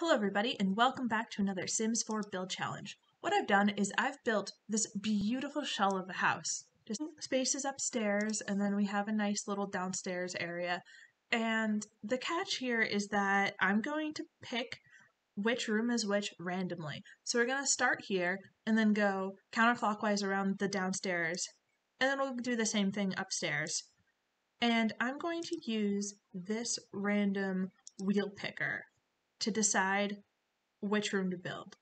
Hello everybody and welcome back to another Sims 4 build challenge. What I've done is I've built this beautiful shell of a house. Just spaces upstairs and then we have a nice little downstairs area. And the catch here is that I'm going to pick which room is which randomly. So we're going to start here and then go counterclockwise around the downstairs and then we'll do the same thing upstairs. And I'm going to use this random wheel picker to decide which room to build.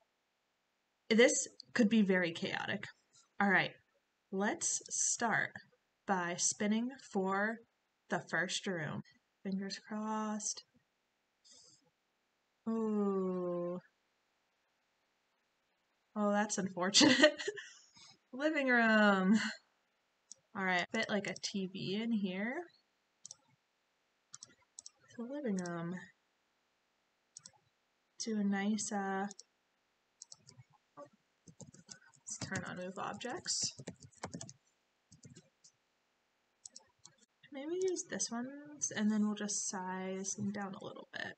This could be very chaotic. All right, let's start by spinning for the first room. Fingers crossed. Ooh. Oh, that's unfortunate. Living room. All right, fit like a TV in here. The living room do a nice, uh, let's turn on move objects. Maybe use this one, and then we'll just size them down a little bit.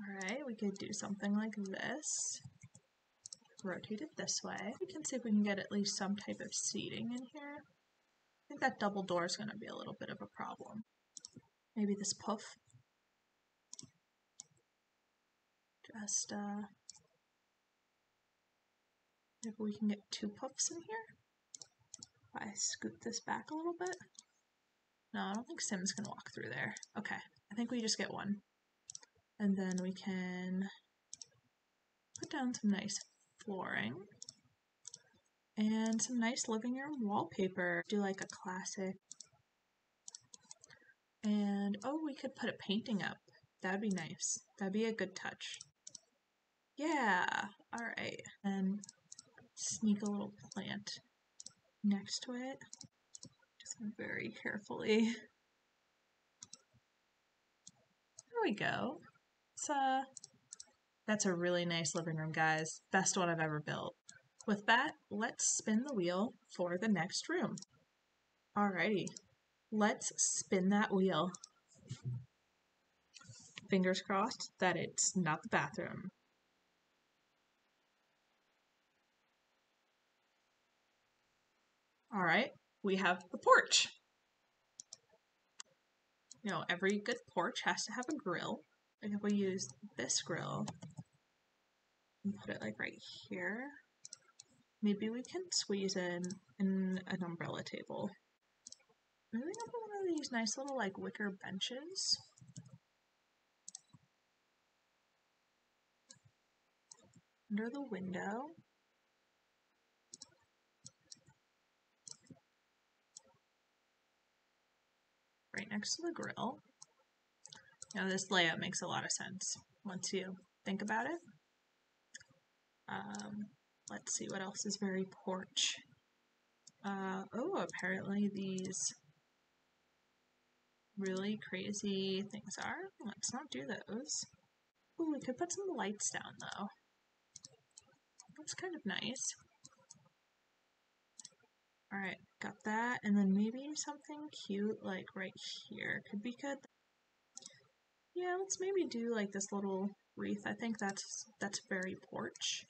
Alright, we could do something like this. Rotate it this way. We can see if we can get at least some type of seating in here. I think that double door is going to be a little bit of a problem. Maybe this puff just uh, maybe we can get two puffs in here. If I scoot this back a little bit. No, I don't think Sim's gonna walk through there. Okay, I think we just get one. And then we can put down some nice flooring and some nice living room wallpaper. Do like a classic. And oh, we could put a painting up. That'd be nice. That'd be a good touch. Yeah, alright. And sneak a little plant next to it. Just very carefully. There we go. It's, uh, that's a really nice living room, guys. Best one I've ever built. With that, let's spin the wheel for the next room. Alrighty, let's spin that wheel. Fingers crossed that it's not the bathroom. All right, we have the porch. You know, every good porch has to have a grill. Like if we use this grill and put it like right here, maybe we can squeeze in, in an umbrella table. Maybe we have one of these nice little like wicker benches. Under the window. right next to the grill. Now this layout makes a lot of sense once you think about it. Um, let's see what else is very porch. Uh, oh, apparently these really crazy things are. Let's not do those. Oh, we could put some lights down though. That's kind of nice. Alright, got that. And then maybe something cute like right here could be good. Yeah, let's maybe do like this little wreath. I think that's that's very porch.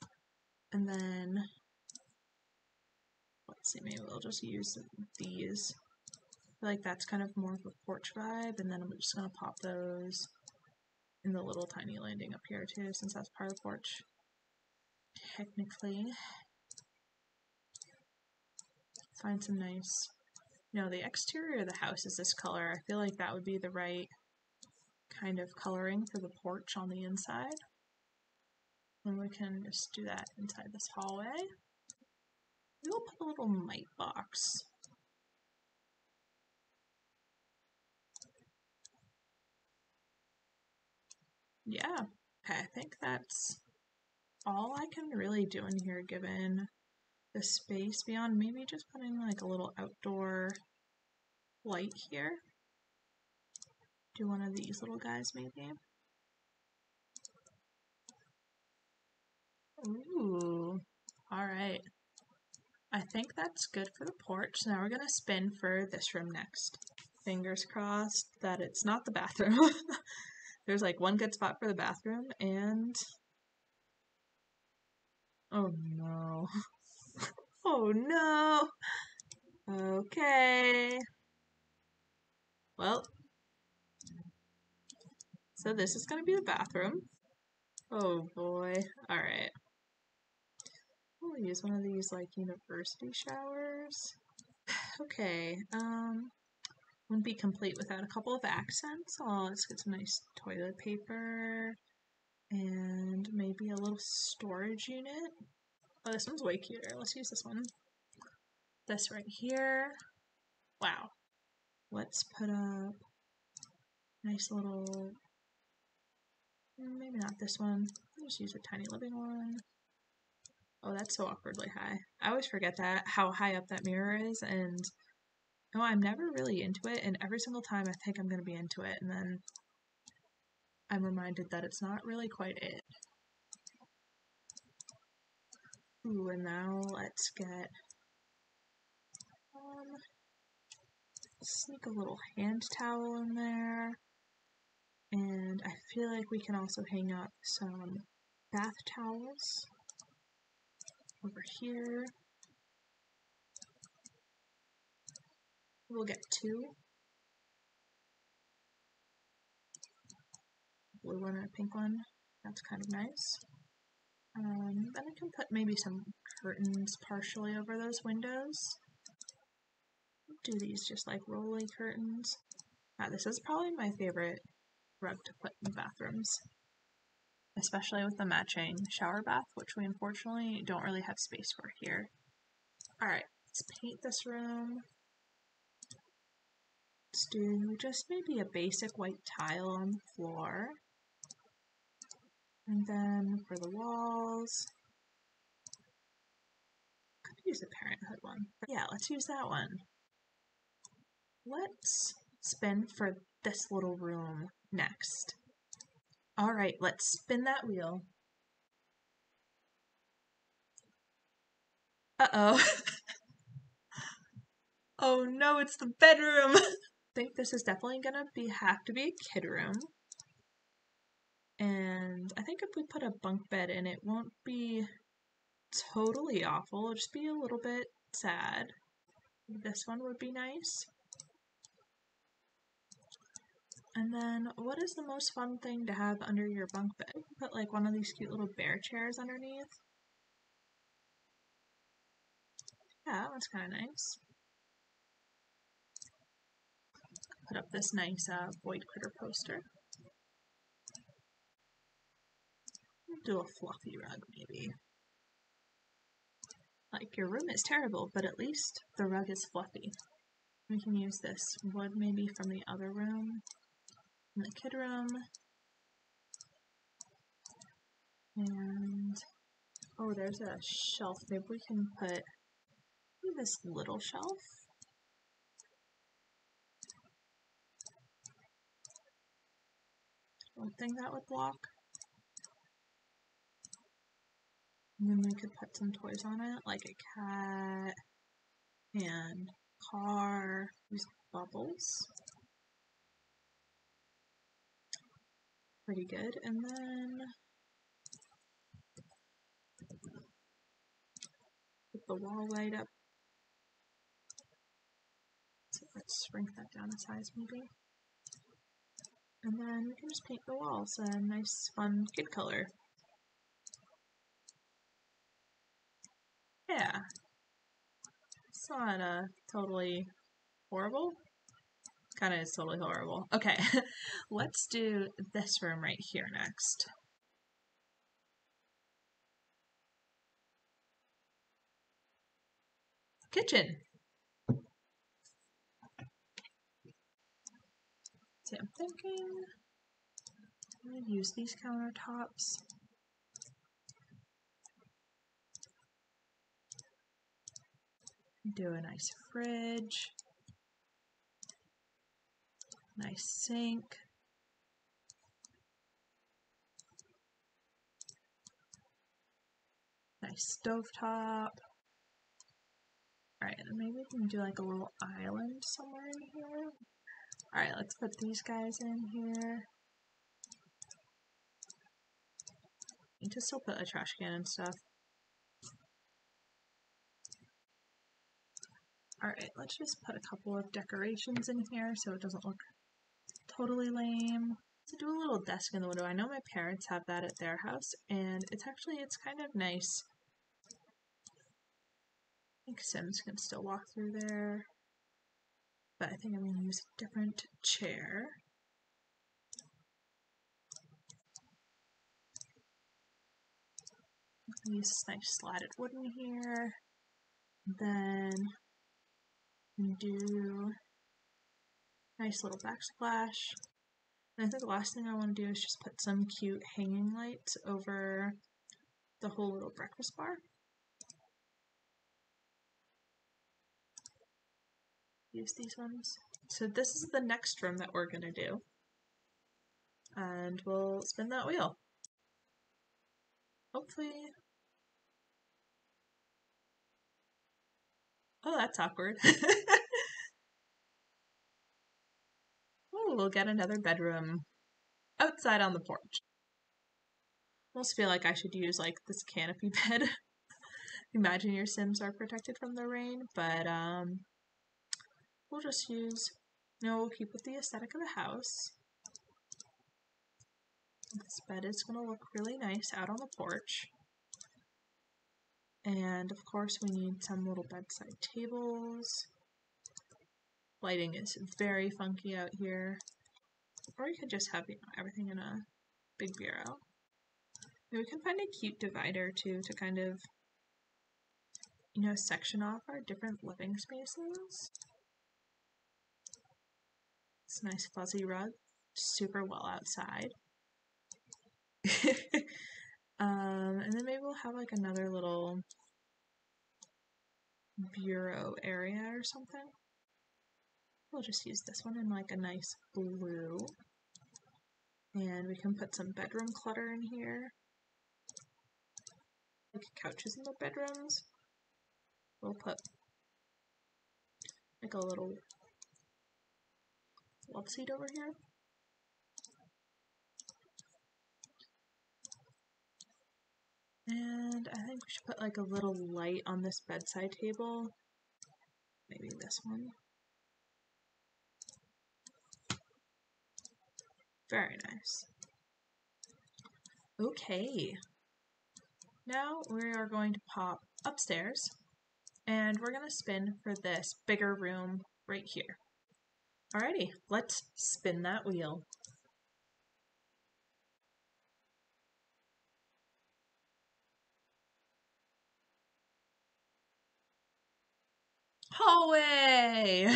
And then let's see, maybe we'll just use these. Like that's kind of more of a porch vibe, and then I'm just gonna pop those in the little tiny landing up here too, since that's part of the porch. Technically find some nice, you know, the exterior of the house is this color. I feel like that would be the right kind of coloring for the porch on the inside. And we can just do that inside this hallway. We'll put a little mite box. Yeah, okay, I think that's all I can really do in here given the space beyond maybe just putting like a little outdoor light here. Do one of these little guys maybe. Ooh, alright. I think that's good for the porch. Now we're to spin for this room next. Fingers crossed that it's not the bathroom. There's like one good spot for the bathroom and Oh no. oh no. Okay. Well. So this is to be the bathroom. Oh boy. Alright. We'll use one of these like university showers. okay. Um wouldn't be complete without a couple of accents. Oh, let's get some nice toilet paper and maybe a little storage unit. Oh, this one's way cuter. Let's use this one. This right here. Wow. Let's put up nice little, mm, maybe not this one. I'll just use a tiny living one. Oh, that's so awkwardly high. I always forget that, how high up that mirror is, and no, I'm never really into it, and every single time I think I'm going to be into it, and then I'm reminded that it's not really quite it. Ooh, and now let's get, um, sneak a little hand towel in there. And I feel like we can also hang up some bath towels over here. We'll get two. Blue one and a pink one. That's kind of nice. Um, then I can put maybe some curtains partially over those windows. Do these just like rolly curtains. Ah, this is probably my favorite rug to put in bathrooms. Especially with the matching shower bath, which we unfortunately don't really have space for here. Alright, let's paint this room. Let's do just maybe a basic white tile on the floor. And then for the walls, could use the Parenthood one. But yeah, let's use that one. Let's spin for this little room next. All right, let's spin that wheel. Uh-oh. oh no, it's the bedroom. I think this is definitely gonna be have to be a kid room. And I think if we put a bunk bed in, it won't be totally awful. It'll just be a little bit sad. This one would be nice. And then, what is the most fun thing to have under your bunk bed? Put like one of these cute little bear chairs underneath. Yeah, that's kind of nice. Put up this nice uh, Void Critter poster. Do a fluffy rug, maybe. Like, your room is terrible, but at least the rug is fluffy. We can use this wood maybe from the other room, in the kid room. And, oh, there's a shelf. Maybe we can put this little shelf. One think that would block. And then we could put some toys on it, like a cat and car. Use bubbles. Pretty good. And then put the wall light up. So let's shrink that down a size maybe. And then we can just paint the walls a nice fun kid color. Yeah. It's not uh, totally horrible. Kind of is totally horrible. Okay, let's do this room right here next. Kitchen. See, I'm thinking I'm gonna use these countertops. Do a nice fridge, nice sink, nice stovetop. Alright, maybe we can do like a little island somewhere in here. Alright, let's put these guys in here. Need to still put a trash can and stuff. Alright, let's just put a couple of decorations in here so it doesn't look totally lame. To do a little desk in the window. I know my parents have that at their house, and it's actually, it's kind of nice. I think Sims can still walk through there, but I think I'm going to use a different chair. Use this nice slatted wooden here. Then do nice little backsplash. And I think the last thing I want to do is just put some cute hanging lights over the whole little breakfast bar. Use these ones. So this is the next room that we're going to do. And we'll spin that wheel. Hopefully Oh, that's awkward. oh, we'll get another bedroom outside on the porch. Almost feel like I should use like this canopy bed. Imagine your Sims are protected from the rain, but um, we'll just use, know, we'll keep with the aesthetic of the house. This bed is going to look really nice out on the porch. And of course we need some little bedside tables. Lighting is very funky out here. Or you could just have you know, everything in a big bureau. Maybe we can find a cute divider too to kind of, you know, section off our different living spaces. It's a nice fuzzy rug, super well outside. Um, and then maybe we'll have like another little bureau area or something. We'll just use this one in like a nice blue. And we can put some bedroom clutter in here. Like couches in the bedrooms. We'll put like a little love seat over here. And I think we should put like a little light on this bedside table. Maybe this one. Very nice. Okay. Now we are going to pop upstairs and we're going to spin for this bigger room right here. Alrighty, let's spin that wheel. Hallway!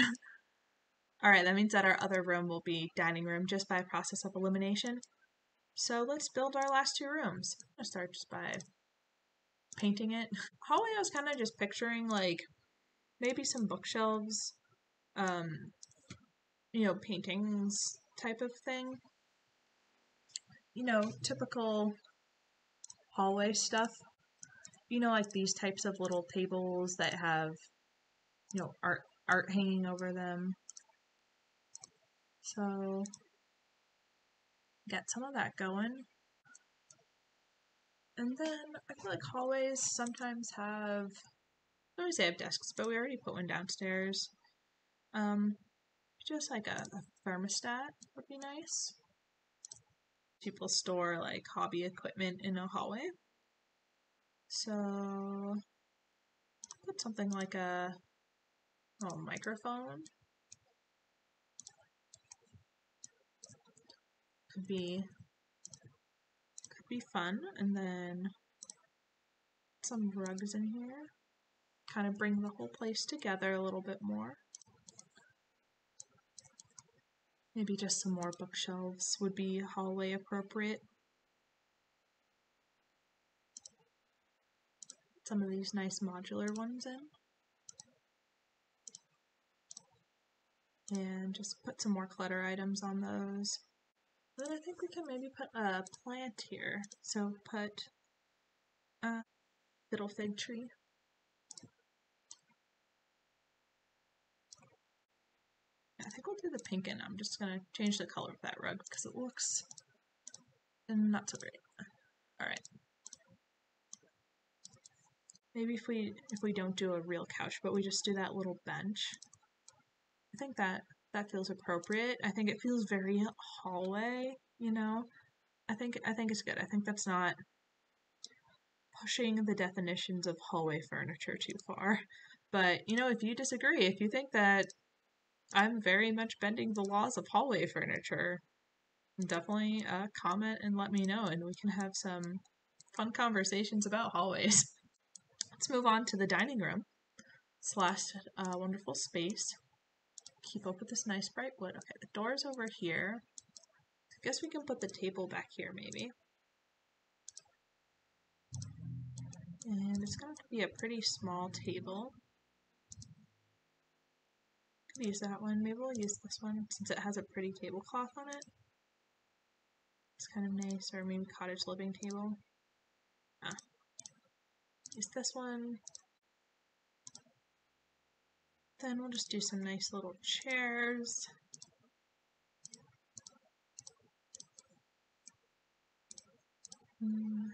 Alright, that means that our other room will be dining room just by process of elimination. So let's build our last two rooms. I'm gonna start just by painting it. Hallway I was kind of just picturing like maybe some bookshelves, um, you know, paintings type of thing. You know, typical hallway stuff. You know, like these types of little tables that have you know, art art hanging over them. So get some of that going. And then I feel like hallways sometimes have I always say have desks, but we already put one downstairs. Um just like a, a thermostat would be nice. People store like hobby equipment in a hallway. So put something like a little microphone. Could be could be fun and then some rugs in here. Kind of bring the whole place together a little bit more. Maybe just some more bookshelves would be hallway appropriate. Some of these nice modular ones in. And just put some more clutter items on those. Then I think we can maybe put a plant here. So put a little fig tree. I think we'll do the pink and I'm just to change the color of that rug because it looks not so great. Alright, Maybe if we if we don't do a real couch, but we just do that little bench. I think that that feels appropriate. I think it feels very hallway, you know. I think I think it's good. I think that's not pushing the definitions of hallway furniture too far. But, you know, if you disagree, if you think that I'm very much bending the laws of hallway furniture, definitely uh, comment and let me know, and we can have some fun conversations about hallways. Let's move on to the dining room slash uh, wonderful space. Keep up with this nice bright wood. Okay, the door's over here. I guess we can put the table back here, maybe. And it's going to be a pretty small table. Could use that one. Maybe we'll use this one since it has a pretty tablecloth on it. It's kind of nice, or maybe cottage living table. Ah. Use this one. Then we'll just do some nice little chairs. Mm.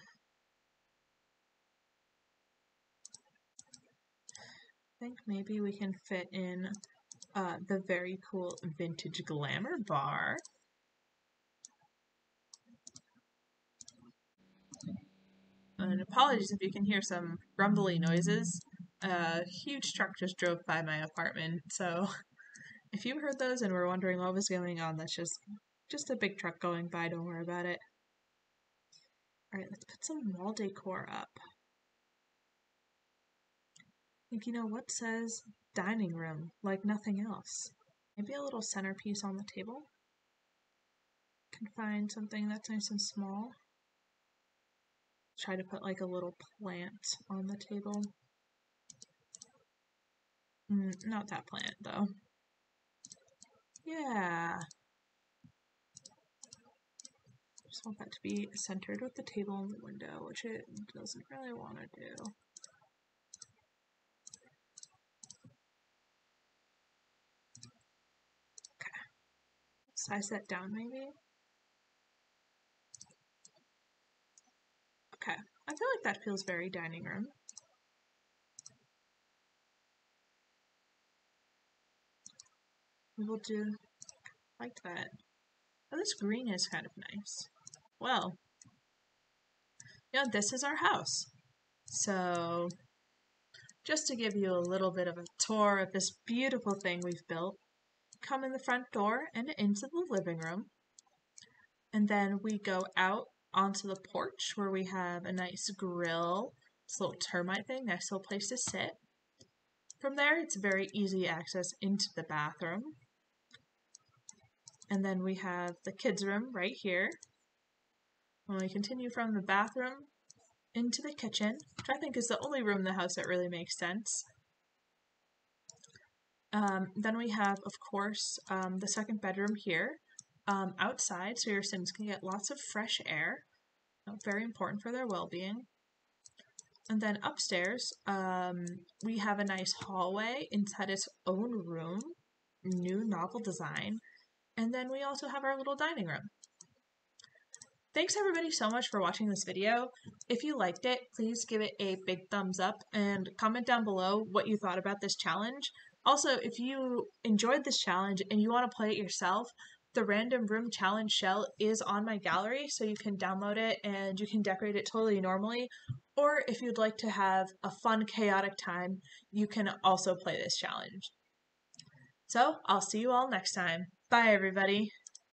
I think maybe we can fit in uh, the very cool vintage glamour bar. And apologies if you can hear some rumbly noises. A huge truck just drove by my apartment, so if you heard those and were wondering what was going on, that's just just a big truck going by, don't worry about it. Alright, let's put some wall decor up. I Think you know what says dining room like nothing else? Maybe a little centerpiece on the table? Can find something that's nice and small. Try to put like a little plant on the table. Mm, not that plant though. Yeah. Just want that to be centered with the table and the window, which it doesn't really want to do. Okay. Size that down maybe. Okay, I feel like that feels very dining room. Will do like that. Oh, this green is kind of nice. Well, yeah, this is our house. So, just to give you a little bit of a tour of this beautiful thing we've built, come in the front door and into the living room. And then we go out onto the porch where we have a nice grill, this little termite thing, nice little place to sit. From there, it's very easy access into the bathroom. And then we have the kids' room right here. When we continue from the bathroom into the kitchen, which I think is the only room in the house that really makes sense. Um, then we have, of course, um, the second bedroom here um, outside, so your Sims can get lots of fresh air. Very important for their well-being. And then upstairs, um, we have a nice hallway inside its own room, new novel design. And then we also have our little dining room. Thanks everybody so much for watching this video. If you liked it, please give it a big thumbs up and comment down below what you thought about this challenge. Also, if you enjoyed this challenge and you want to play it yourself, the random room challenge shell is on my gallery, so you can download it and you can decorate it totally normally. Or if you'd like to have a fun, chaotic time, you can also play this challenge. So, I'll see you all next time. Bye, everybody.